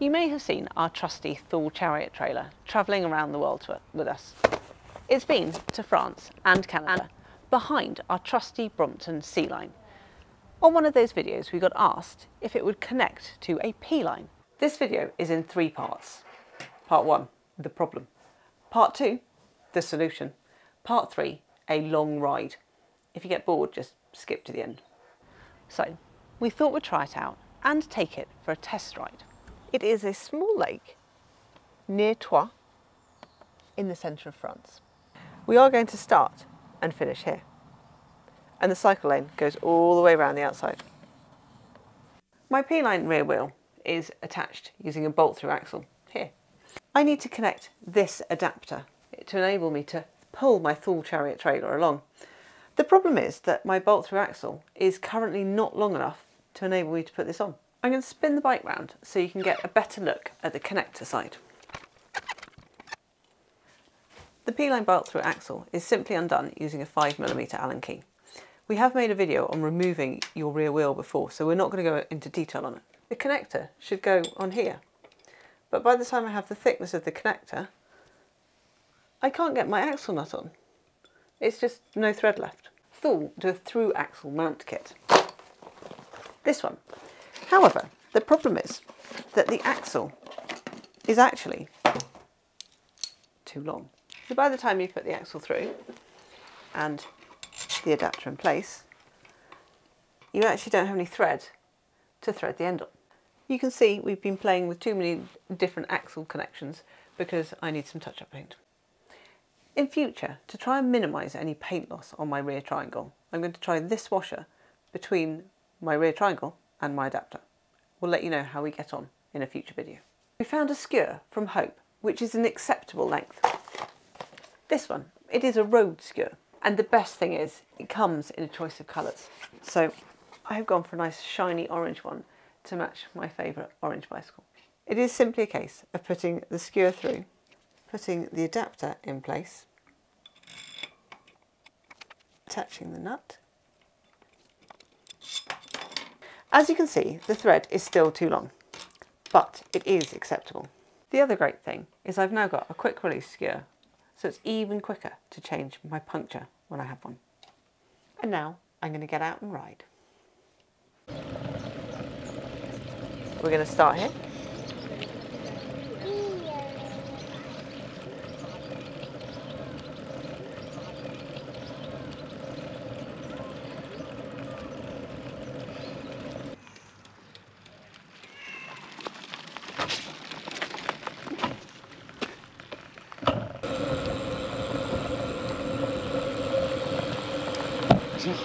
You may have seen our trusty Thule chariot trailer travelling around the world with us. It's been to France and Canada, behind our trusty Brompton C Line. On one of those videos we got asked if it would connect to a P-line. This video is in three parts. Part one, the problem. Part two, the solution. Part three, a long ride. If you get bored, just skip to the end. So, we thought we'd try it out and take it for a test ride. It is a small lake near Troyes in the centre of France. We are going to start and finish here. And the cycle lane goes all the way around the outside. My P-line rear wheel is attached using a bolt-through axle here. I need to connect this adapter to enable me to pull my Thule chariot trailer along. The problem is that my bolt-through axle is currently not long enough to enable me to put this on. I'm going to spin the bike round so you can get a better look at the connector side. The P-line bolt through axle is simply undone using a 5mm Allen key. We have made a video on removing your rear wheel before, so we're not going to go into detail on it. The connector should go on here, but by the time I have the thickness of the connector, I can't get my axle nut on. It's just no thread left. Thule do a through axle mount kit. This one However, the problem is that the axle is actually too long. So by the time you put the axle through and the adapter in place, you actually don't have any thread to thread the end on. You can see we've been playing with too many different axle connections because I need some touch-up paint. In future, to try and minimise any paint loss on my rear triangle, I'm going to try this washer between my rear triangle and my adapter. We'll let you know how we get on in a future video. We found a skewer from Hope, which is an acceptable length. This one, it is a road skewer. And the best thing is, it comes in a choice of colours. So I have gone for a nice shiny orange one to match my favourite orange bicycle. It is simply a case of putting the skewer through, putting the adapter in place, attaching the nut, as you can see, the thread is still too long, but it is acceptable. The other great thing is I've now got a quick release skewer, so it's even quicker to change my puncture when I have one. And now I'm going to get out and ride. We're going to start here. We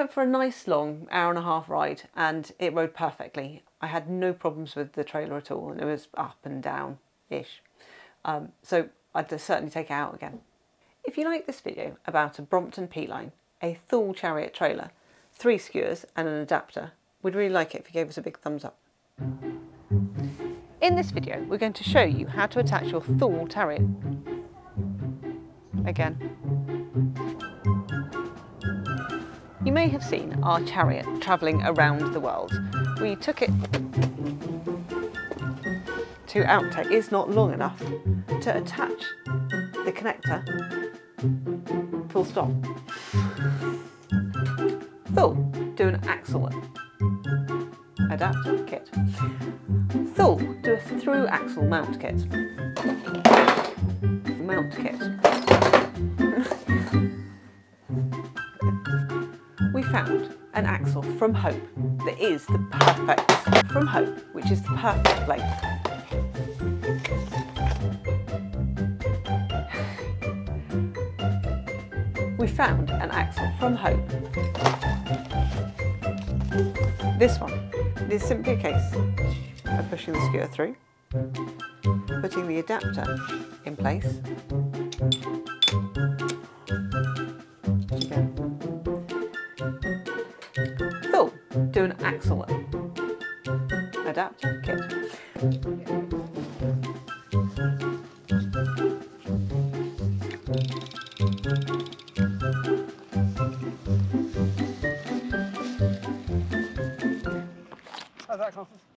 went for a nice long hour and a half ride and it rode perfectly. I had no problems with the trailer at all and it was up and down-ish. Um, so I'd certainly take it out again. If you like this video about a Brompton P-Line, a Thule Chariot trailer, three skewers and an adapter, we'd really like it if you gave us a big thumbs up. In this video, we're going to show you how to attach your Thule Chariot. Again. You may have seen our chariot travelling around the world. We took it to outtake. is not long enough to attach the connector full stop. Thule do an axle adapter kit. Thule do a through axle mount kit. Mount kit. Found an axle from Hope that is the perfect, from Hope, which is the perfect length. We found an axle from Hope. This one it is simply a case of pushing the skewer through, putting the adapter in place, do an